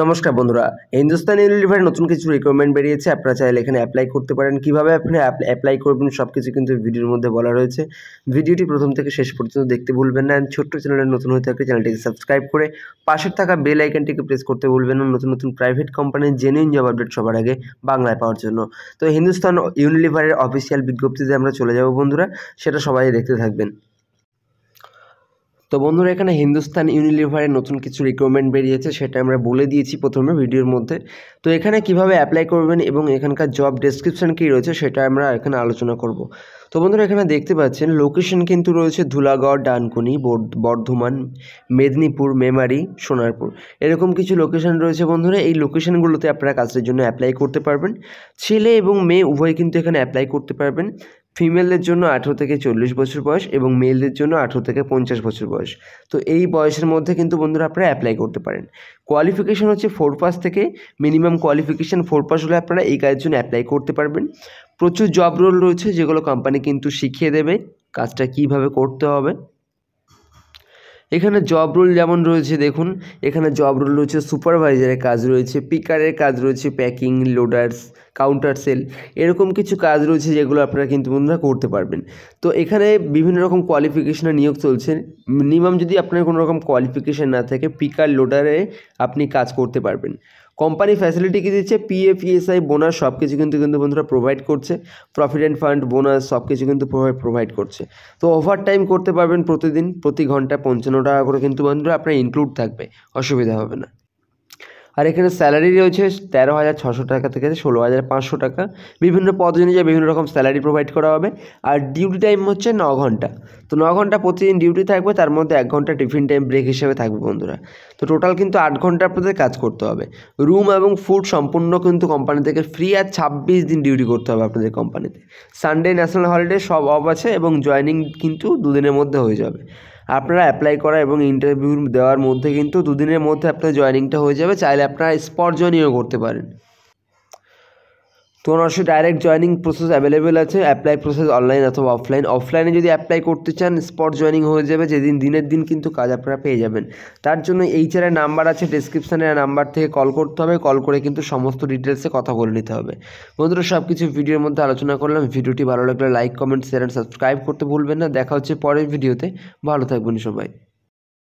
নমস্কার বন্ধুরা, হিন্দুস্তান ইউনিলিভারের নতুন কিছু রিকোয়ারমেন্ট বেরিয়েছে। আপনারা চাইলে এখানে অ্যাপ্লাই করতে পারেন। কীভাবে আপনি অ্যাপ্লাই করবেন সব কিছু কিন্তু ভিডিওর মধ্যে বলা রয়েছে। ভিডিওটি প্রথম থেকে শেষ পর্যন্ত দেখতে ভুলবেন না। ছোট্ট চ্যানেলে নতুন হয়ে থাকলে চ্যানেলটিকে সাবস্ক্রাইব করে পাশের থাকা বেল আইকনটিকে প্রেস করতে ভুলবেন না। নতুন নতুন প্রাইভেট কোম্পানির জেনুইন জব আপডেট সবার আগে বাংলায় পাওয়ার জন্য। তো হিন্দুস্তান ইউনিলিভারের অফিসিয়াল বিজ্ঞপ্তিতে আমরা চলে যাব বন্ধুরা। সেটা সবাই দেখতে থাকবেন। তো বন্ধুরা, এখানে হিন্দুস্তান ইউনিলিভারের নতুন কিছু রিকোয়ারমেন্ট বেরিয়েছে, সেটা আমরা বলে দিয়েছি প্রথমে ভিডিওর মধ্যে। তো এখানে কীভাবে অ্যাপ্লাই করবেন এবং এখানকার জব ডেসক্রিপশন কী রয়েছে, সেটা আমরা এখানে আলোচনা করব। তো বন্ধুরা, এখানে দেখতে পাচ্ছেন লোকেশন কিন্তু রয়েছে ধুলাগড়, ডানকুনি বর্ধমান, মেদিনীপুর, মেমারি, সোনারপুর। এরকম কিছু লোকেশন রয়েছে বন্ধুরা, এই লোকেশনগুলোতে আপনারা কাজের জন্য অ্যাপ্লাই করতে পারবেন। ছেলে এবং মেয়ে উভয় কিন্তু এখানে অ্যাপ্লাই করতে পারবেন। ফিমেলদের জন্য আঠেরো থেকে চল্লিশ বছর বয়স এবং মেলদের জন্য আঠেরো থেকে পঞ্চাশ বছর বয়স। তো এই বয়সের মধ্যে কিন্তু বন্ধুরা আপনারা অ্যাপ্লাই করতে পারেন। কোয়ালিফিকেশান হচ্ছে ফোর পাস থেকে মিনিমাম কোয়ালিফিকেশান ফোর পাস হলে আপনারা এই কাজের জন্য অ্যাপ্লাই করতে পারবেন। প্রচুর জব রোল রয়েছে যেগুলো কোম্পানি কিন্তু শিখিয়ে দেবে, কাজটা কীভাবে করতে হবে। এখানে জব রোল যেমন রয়েছে, দেখুন। এখানে জব রোল রয়েছে সুপারভাইজারের কাজ রয়েছে পিকারের কাজ রয়েছে প্যাকিং লোডার্স কাউন্টার সেল এরকম কিছু কাজ রয়েছে যেগুলো আপনারা কিন্তু বন্ধুরা করতে পারবেন। তো এখানে বিভিন্ন রকম কোয়ালিফিকেশনের নিয়োগ চলছে। মিনিমাম যদি আপনার কোনো রকম কোয়ালিফিকেশান না থাকে পিকার লোডারে আপনি কাজ করতে পারবেন। কোম্পানি ফ্যাসিলিটি কী দিচ্ছে? পিএফ ইএসআই বোনাস সব কিছু কিন্তু কিন্তু বন্ধুরা প্রোভাইড করছে। প্রফিডেন্ট ফান্ড বোনাস সব কিছু কিন্তু প্রোভাইড করছে। তো ওভার টাইম করতে পারবেন প্রতিদিন, প্রতি ঘণ্টা পঞ্চান্ন টাকা করে কিন্তু বন্ধুরা আপনার ইনক্লুড থাকবে। অসুবিধা হবে না। আর এখানে স্যালারি রয়েছে তেরো হাজার ছশো টাকা থেকে ষোলো হাজার পাঁচশো টাকা। বিভিন্ন পদ অনুযায়ী বিভিন্ন রকম স্যালারি প্রোভাইড করা হবে। আর ডিউটি টাইম হচ্ছে ন ঘণ্টা। তো ন ঘণ্টা প্রতিদিন ডিউটি থাকবে, তার মধ্যে এক ঘণ্টা টিফিন টাইম ব্রেক হিসেবে থাকবে বন্ধুরা। তো টোটাল কিন্তু আট ঘণ্টা আপনাদের কাজ করতে হবে। রুম এবং ফুড সম্পূর্ণ কিন্তু কোম্পানি থেকে ফ্রি আর ছাব্বিশ দিন ডিউটি করতে হবে আপনাদের কোম্পানিতে সানডে ন্যাশনাল হলিডে সব অফ আছে এবং জয়নিং কিন্তু দুদিনের মধ্যে হয়ে যাবে। আপনারা অ্যাপ্লাই করা এবং ইন্টারভিউ দেওয়ার মধ্যে কিন্তু দুদিনের মধ্যে আপনার জয়নিংটা হয়ে যাবে। চাইলে আপনারা স্পট জয়নিংও করতে পারেন। তো অবশ্যই ডাইরেক্ট জয়নিং প্রসেস অ্যাভেলেবেল আছে অ্যাপ্লাই প্রসেস অনলাইন অথবা অফলাইন অফলাইনে যদি অ্যাপ্লাই করতে চান স্পট জয়নিং হয়ে যাবে, যেদিন দিনের দিন কিন্তু কাজ আপনারা পেয়ে যাবেন। তার জন্য এইচআরের নাম্বার আছে ডিসক্রিপশানের নাম্বার থেকে কল করতে হবে কল করে কিন্তু সমস্ত ডিটেলসে কথা বলে নিতে হবে। বন্ধুরা সব কিছু ভিডিওর মধ্যে আলোচনা করলাম। ভিডিওটি ভালো লাগলে like comment share and subscribe করতে ভুলবেন না। দেখা হচ্ছে পরের ভিডিওতে ভালো থাকবেন সবাই।